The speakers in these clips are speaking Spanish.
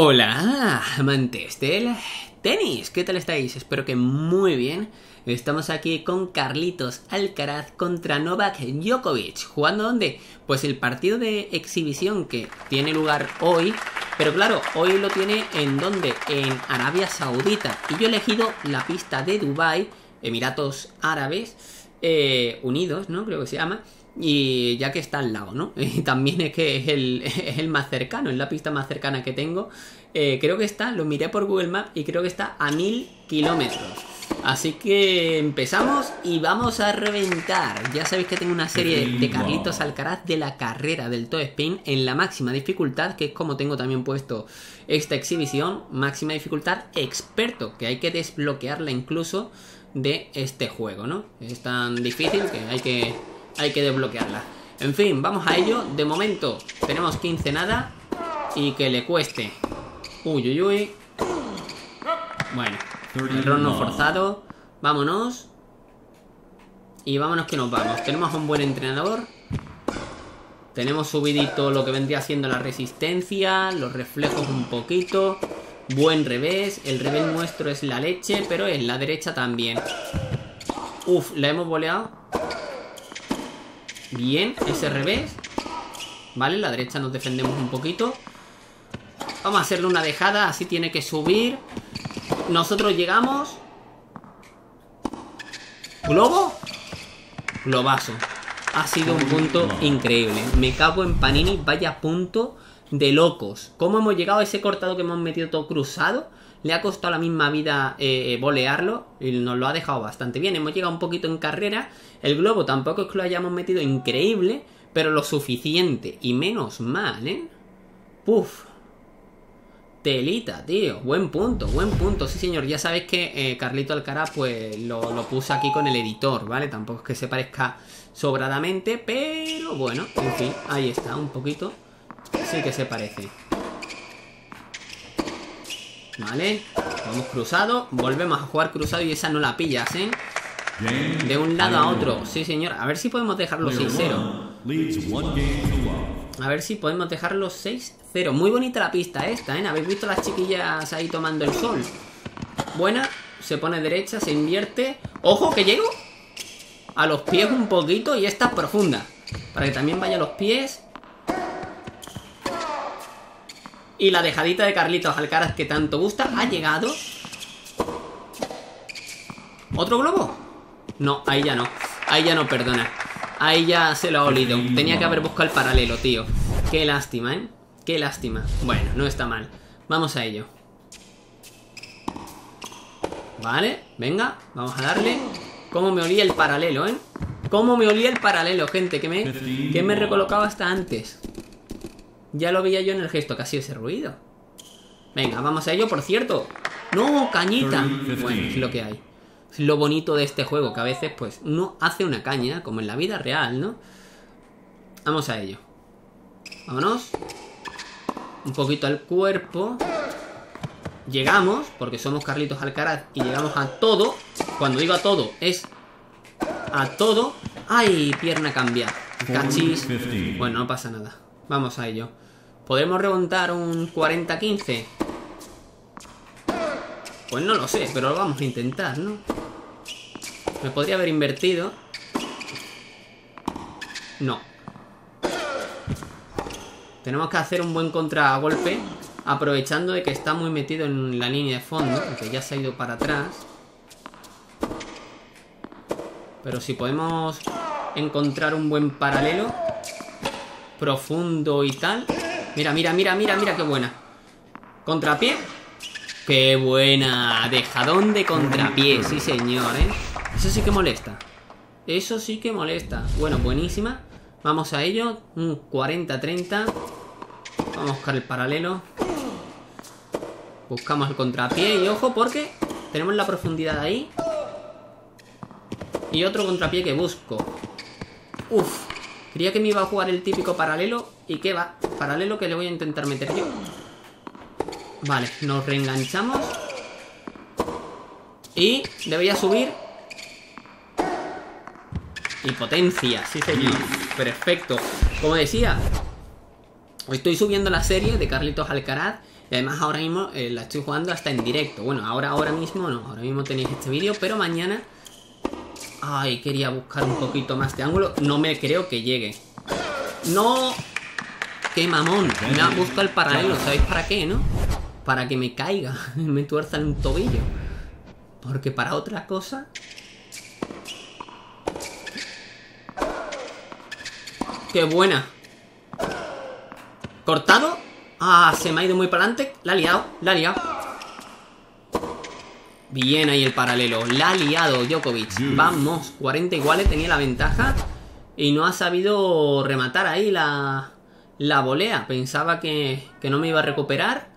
Hola, amantes del tenis, ¿qué tal estáis? Espero que muy bien. Estamos aquí con Carlitos Alcaraz contra Novak Djokovic. ¿Jugando dónde? Pues el partido de exhibición que tiene lugar hoy. Pero claro, hoy lo tiene en dónde? En Arabia Saudita. Y yo he elegido la pista de Dubai, Emiratos Árabes eh, Unidos, ¿no? Creo que se llama. Y ya que está al lado, ¿no? Y también es que es el, es el más cercano, es la pista más cercana que tengo. Eh, creo que está, lo miré por Google Maps y creo que está a mil kilómetros. Así que empezamos y vamos a reventar. Ya sabéis que tengo una serie de Carlitos Alcaraz de la carrera del Toe Spin en la máxima dificultad, que es como tengo también puesto esta exhibición, máxima dificultad experto, que hay que desbloquearla incluso de este juego, ¿no? Es tan difícil que hay que hay que desbloquearla. En fin, vamos a ello. De momento tenemos 15 nada y que le cueste. Uy, uy, uy. Bueno, error no forzado. Vámonos. Y vámonos que nos vamos. Tenemos un buen entrenador. Tenemos subidito lo que vendría siendo la resistencia, los reflejos un poquito. Buen revés. El revés nuestro es la leche, pero en la derecha también. Uf, la hemos boleado. Bien, ese revés. Vale, la derecha nos defendemos un poquito. Vamos a hacerle una dejada Así tiene que subir. Nosotros llegamos. ¿Globo? Globazo. Ha sido un punto increíble. Me cago en Panini, vaya punto de locos. ¿Cómo hemos llegado a ese cortado que hemos metido todo cruzado? Le ha costado la misma vida eh, bolearlo y nos lo ha dejado bastante bien. Hemos llegado un poquito en carrera. El globo tampoco es que lo hayamos metido increíble, pero lo suficiente. Y menos mal, ¿eh? Puf. Telita, tío. Buen punto, buen punto. Sí, señor. Ya sabéis que eh, Carlito Alcaraz, pues lo, lo puse aquí con el editor, ¿vale? Tampoco es que se parezca sobradamente, pero bueno, en fin, ahí está, un poquito. Sí que se parece. Vale, vamos cruzado Volvemos a jugar cruzado y esa no la pillas, ¿eh? De un lado a otro Sí, señor, a ver si podemos dejarlo 6-0 A ver si podemos dejarlo 6-0 Muy bonita la pista esta, ¿eh? ¿Habéis visto las chiquillas ahí tomando el sol? Buena, se pone derecha, se invierte ¡Ojo, que llego! A los pies un poquito y esta es profunda Para que también vaya a los pies y la dejadita de Carlitos Alcaraz que tanto gusta ha llegado. ¿Otro globo? No, ahí ya no. Ahí ya no, perdona. Ahí ya se lo ha olido. Tenía que haber buscado el paralelo, tío. Qué lástima, ¿eh? Qué lástima. Bueno, no está mal. Vamos a ello. Vale, venga, vamos a darle. ¿Cómo me olía el paralelo, eh? ¿Cómo me olía el paralelo, gente? Que me, que me he recolocado hasta antes. Ya lo veía yo en el gesto, que sido ese ruido. Venga, vamos a ello, por cierto. ¡No, cañita! Bueno, es lo que hay. Es lo bonito de este juego, que a veces, pues, uno hace una caña, como en la vida real, ¿no? Vamos a ello. Vámonos. Un poquito al cuerpo. Llegamos, porque somos Carlitos Alcaraz y llegamos a todo. Cuando digo a todo, es a todo. ¡Ay! Pierna cambia. Cachis. Bueno, no pasa nada. Vamos a ello. ¿Podemos remontar un 40-15? Pues no lo sé, pero lo vamos a intentar, ¿no? Me podría haber invertido. No. Tenemos que hacer un buen contragolpe aprovechando de que está muy metido en la línea de fondo, que ya se ha ido para atrás. Pero si podemos encontrar un buen paralelo profundo y tal. Mira, mira, mira, mira, mira qué buena. Contrapié. Qué buena. Dejadón de contrapié, sí señor, ¿eh? Eso sí que molesta. Eso sí que molesta. Bueno, buenísima. Vamos a ello. Un 40-30. Vamos a buscar el paralelo. Buscamos el contrapié y ojo porque tenemos la profundidad ahí. Y otro contrapié que busco. Uf, Creía que me iba a jugar el típico paralelo. ¿Y qué va? Paralelo que le voy a intentar meter yo. Vale, nos reenganchamos. Y debería subir. Y potencia, sí señor. Perfecto. Como decía, Estoy subiendo la serie de Carlitos Alcaraz y además ahora mismo eh, la estoy jugando hasta en directo. Bueno, ahora, ahora mismo no, ahora mismo tenéis este vídeo, pero mañana... Ay, quería buscar un poquito más de ángulo. No me creo que llegue. ¡No! ¡Qué mamón! Me ha buscado el paralelo, ¿sabéis para qué, no? Para que me caiga, me tuerza en un tobillo. Porque para otra cosa... ¡Qué buena! ¿Cortado? Ah, se me ha ido muy para adelante. La ha liado, la ha liado. Bien ahí el paralelo. La ha liado Djokovic. Vamos, 40 iguales, tenía la ventaja. Y no ha sabido rematar ahí la, la volea. Pensaba que, que no me iba a recuperar.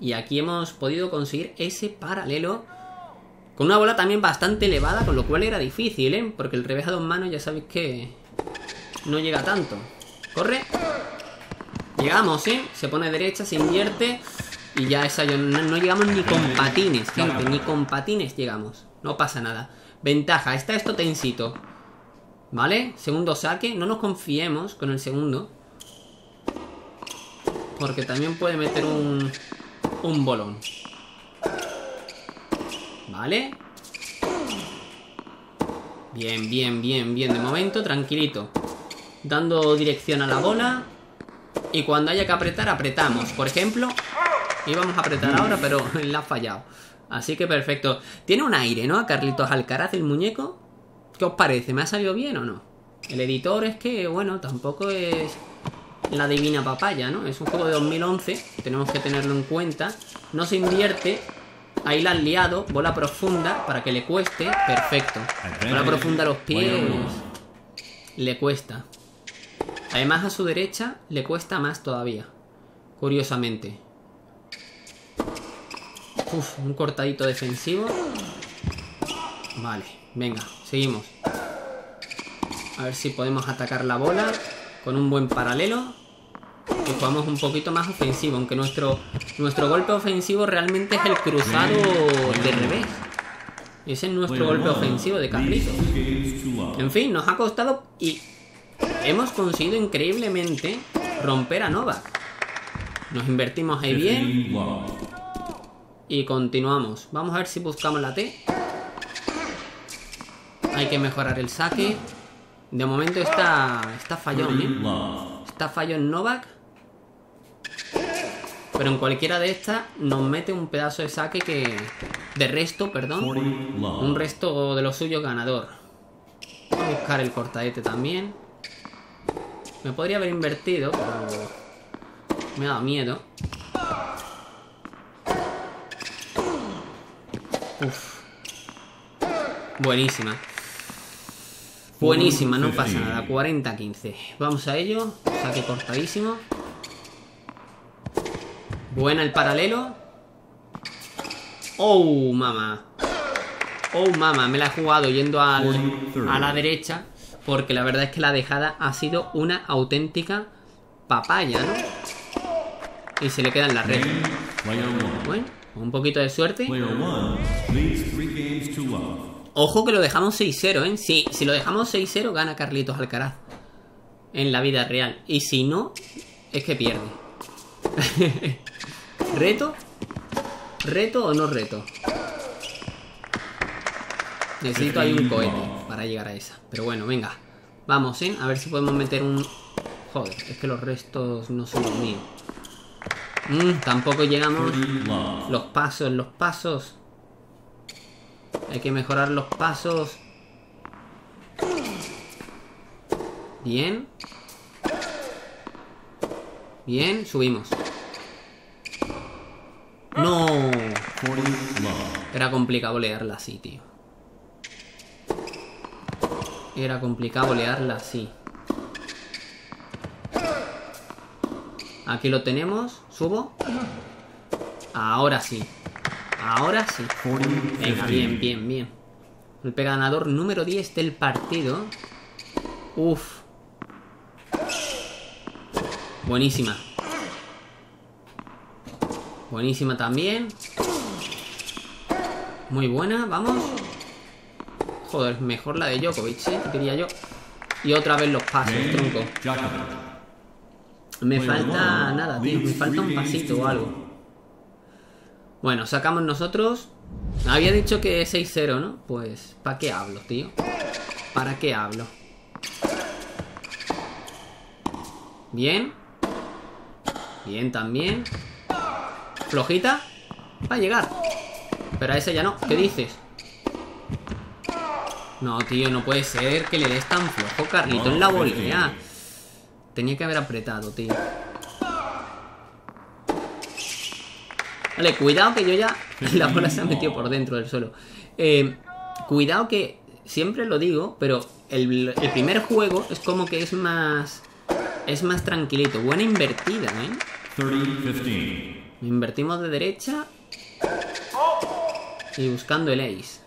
Y aquí hemos podido conseguir ese paralelo. Con una bola también bastante elevada, con lo cual era difícil, ¿eh? Porque el revés a dos manos ya sabéis que no llega tanto. Corre. Llegamos, ¿eh? Se pone derecha, se invierte. Y ya esa no, no llegamos ni con patines, gente. Ni con patines llegamos. No pasa nada. Ventaja, está esto tensito. ¿Vale? Segundo saque. No nos confiemos con el segundo. Porque también puede meter un, un bolón. ¿Vale? Bien, bien, bien, bien. De momento, tranquilito. Dando dirección a la bola. Y cuando haya que apretar, apretamos. Por ejemplo, íbamos a apretar ahora, pero la ha fallado. Así que perfecto. Tiene un aire, ¿no? A Carlitos Alcaraz, el muñeco. ¿Qué os parece? ¿Me ha salido bien o no? El editor es que, bueno, tampoco es la divina papaya, ¿no? Es un juego de 2011, tenemos que tenerlo en cuenta. No se invierte. Ahí la han liado, bola profunda, para que le cueste. Perfecto. Bola profunda a los pies. Le cuesta. Además a su derecha le cuesta más todavía. Curiosamente. Uf, un cortadito defensivo. Vale, venga, seguimos. A ver si podemos atacar la bola con un buen paralelo. Y jugamos un poquito más ofensivo, aunque nuestro, nuestro golpe ofensivo realmente es el cruzado de revés. Ese es nuestro golpe ofensivo de Carlitos. En fin, nos ha costado y hemos conseguido increíblemente romper a Nova. Nos invertimos ahí bien. Y continuamos. Vamos a ver si buscamos la T. Hay que mejorar el saque. De momento está, está fallón, ¿eh? Está fallón Novak. Pero en cualquiera de estas nos mete un pedazo de saque que... De resto, perdón. Un resto de lo suyo ganador. Voy a buscar el cortadete también. Me podría haber invertido, pero... Me ha dado miedo. Uf. Buenísima. Buenísima, no pasa nada. 40-15. Vamos a ello. Saque cortadísimo. Buena el paralelo. Oh, mamá. Oh, mamá. Me la he jugado yendo al, a la derecha. Porque la verdad es que la dejada ha sido una auténtica papaya, ¿no? Y se le queda en la red. Bueno, un poquito de suerte. Ojo que lo dejamos 6-0, ¿eh? Sí, si lo dejamos 6-0 gana Carlitos Alcaraz. En la vida real. Y si no, es que pierde. ¿Reto? ¿Reto o no reto? Necesito ahí un cohete para llegar a esa. Pero bueno, venga. Vamos, ¿eh? A ver si podemos meter un... Joder, es que los restos no son los míos. Mm, tampoco llegamos... Los pasos, los pasos... Hay que mejorar los pasos. Bien. Bien, subimos. No. Era complicado leerla así, tío. Era complicado leerla así. Aquí lo tenemos. Subo. Ahora sí. Ahora sí. Venga, bien, bien, bien. El ganador número 10 del partido. Uf. Buenísima. Buenísima también. Muy buena, vamos. Joder, mejor la de Djokovic, ¿eh? Que quería yo. Y otra vez los pasos, tronco. Me falta nada, tío. Me falta un pasito o algo. Bueno, sacamos nosotros. Había dicho que 6-0, ¿no? Pues, ¿para qué hablo, tío? ¿Para qué hablo? Bien. Bien también. Flojita. Va a llegar. Pero a ese ya no. ¿Qué dices? No, tío, no puede ser que le des tan flojo, Carlito, en la volea. Tenía que haber apretado, tío. Vale, cuidado que yo ya... La bola se ha metido por dentro del suelo. Eh, cuidado que... Siempre lo digo, pero el, primer juego es como que es más... Es más tranquilito. Buena invertida, ¿eh? 30-15. Invertimos de derecha. Y buscando el ace.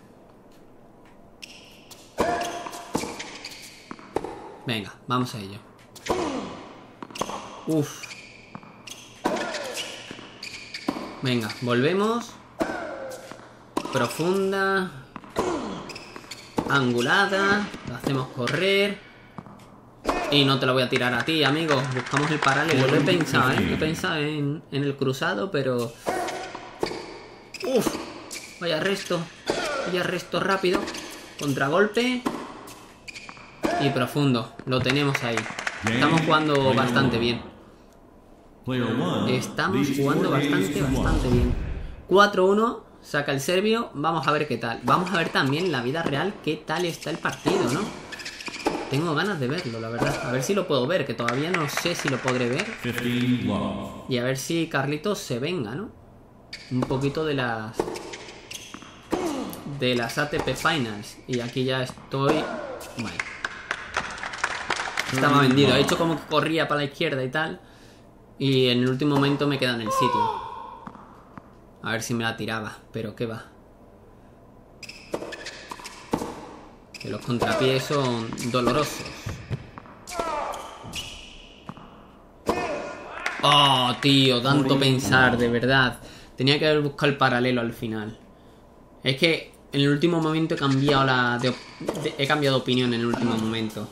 Venga, vamos a ello. Uf. Venga, volvemos. Profunda. Angulada. Lo hacemos correr. Y no te lo voy a tirar a ti, amigo. Buscamos el paralelo. Lo he pensado, ¿eh? He pensado en, en el cruzado, pero... Uf. Vaya resto. Vaya resto rápido. Contragolpe. Y profundo. Lo tenemos ahí. Estamos jugando bastante bien. Estamos jugando bastante, bastante bien. 4-1, saca el serbio. Vamos a ver qué tal. Vamos a ver también la vida real qué tal está el partido, ¿no? Tengo ganas de verlo, la verdad. A ver si lo puedo ver, que todavía no sé si lo podré ver. Y a ver si Carlitos se venga, ¿no? Un poquito de las... De las ATP Finals. Y aquí ya estoy... Estaba vendido. He hecho como que corría para la izquierda y tal. Y en el último momento me queda en el sitio. A ver si me la tiraba, pero qué va. Que los contrapiés son dolorosos. Oh, tío, tanto pensar, de verdad. Tenía que haber buscado el paralelo al final. Es que en el último momento he cambiado la... he cambiado de opinión en el último momento.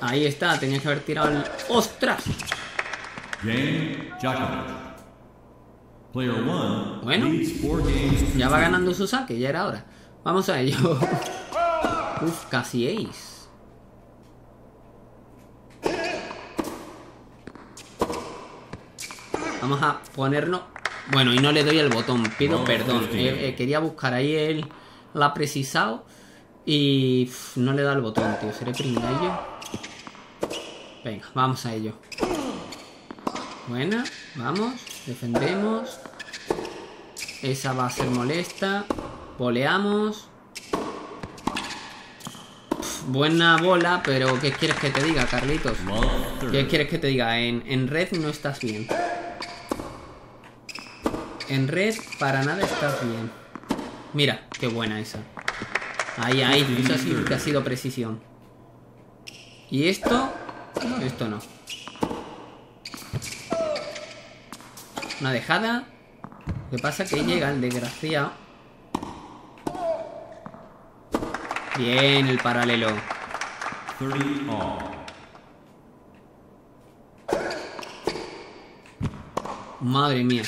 Ahí está, tenía que haber tirado el... ¡Ostras! Bueno, ya va ganando su saque, ya era hora. Vamos a ello. Uf, casi ace. Vamos a ponernos... Bueno, y no le doy el botón, pido perdón. Eh, eh, quería buscar ahí el... La precisado. Y no le da el botón, tío. Seré pringallo. Venga, vamos a ello. Buena, vamos, defendemos. Esa va a ser molesta. Voleamos. buena bola, pero ¿qué quieres que te diga, Carlitos? ¿Qué quieres que te diga? En, en red no estás bien. En red para nada estás bien. Mira, qué buena esa. Ahí, ahí, eso sí que ha sido precisión. Y esto, esto no. Una dejada. Lo que pasa que llega el desgraciado. Bien, el paralelo. Madre mía.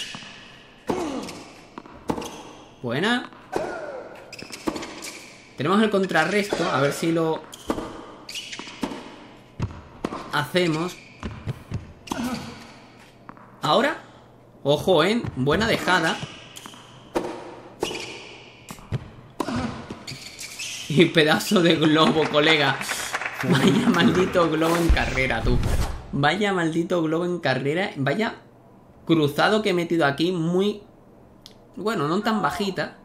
Buena. Tenemos el contrarresto. A ver si lo... Hacemos. Ahora Ojo, ¿eh? Buena dejada. Y pedazo de globo, colega. Vaya maldito globo en carrera, tú. Vaya maldito globo en carrera. Vaya cruzado que he metido aquí. Muy... Bueno, no tan bajita.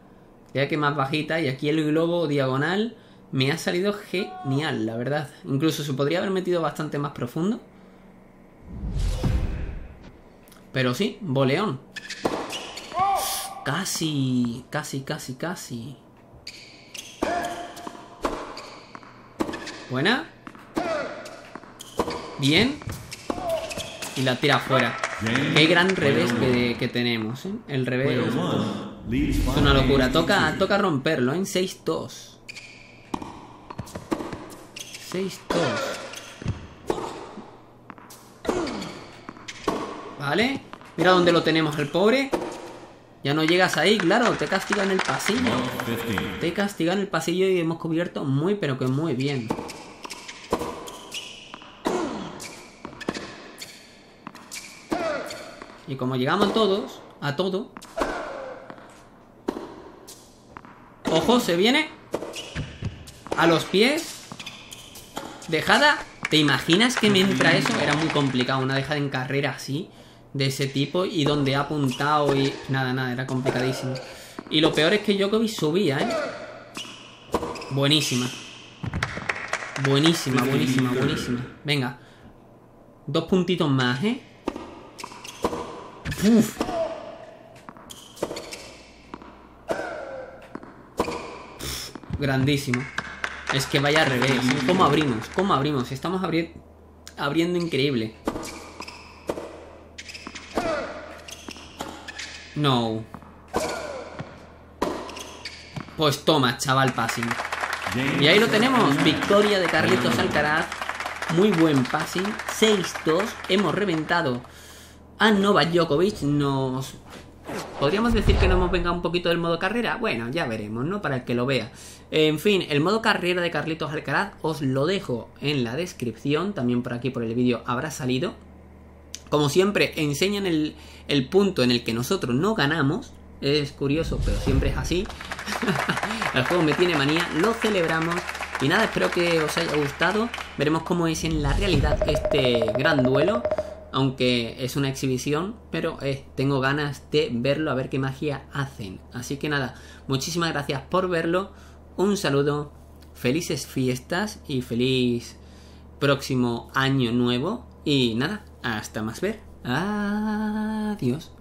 Ya que más bajita. Y aquí el globo diagonal me ha salido genial, la verdad. Incluso se podría haber metido bastante más profundo. Pero sí, boleón. Casi, casi, casi, casi. Buena. Bien. Y la tira afuera. Qué gran revés que, tenemos, ¿eh? El revés es una locura. Toca, toca romperlo en 6-2. 6-2. Vale. Mira dónde lo tenemos el pobre. Ya no llegas ahí, claro, te castigan el pasillo. Te castigan el pasillo y hemos cubierto muy, pero que muy bien. Y como llegamos todos, a todo. Ojo, se viene. A los pies. Dejada. ¿Te imaginas que me entra eso? Era muy complicado, una dejada en carrera así de ese tipo y donde ha apuntado y nada, nada, era complicadísimo. Y lo peor es que Djokovic subía, ¿eh? Buenísima. Buenísima, buenísima, buenísima. Venga. Dos puntitos más, ¿eh? Grandísimo. Es que vaya al revés. ¿Cómo abrimos? ¿Cómo abrimos? Estamos abriendo increíble. No. Pues toma, chaval, passing. Y ahí lo tenemos. Victoria de Carlitos Alcaraz. Muy buen passing. 6-2. Hemos reventado a Novak Djokovic. Nos... ¿Podríamos decir que nos hemos vengado un poquito del modo carrera? Bueno, ya veremos, ¿no? Para el que lo vea. En fin, el modo carrera de Carlitos Alcaraz os lo dejo en la descripción. También por aquí por el vídeo habrá salido. Como siempre, enseñan el, punto en el que nosotros no ganamos. Es curioso, pero siempre es así. el juego me tiene manía, lo celebramos. Y nada, espero que os haya gustado. Veremos cómo es en la realidad este gran duelo. Aunque es una exhibición, pero eh, tengo ganas de verlo, a ver qué magia hacen. Así que nada, muchísimas gracias por verlo. Un saludo, felices fiestas y feliz próximo año nuevo. Y nada, hasta más ver. Adiós.